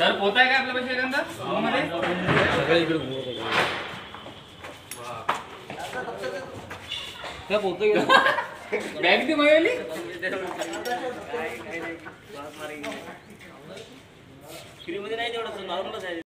sir पोता आहे का आपल्या पैसे त्या पोतो बॅग ती मिळाली फ्रीमध्ये नाही तेवढं नॉर्मलच आहे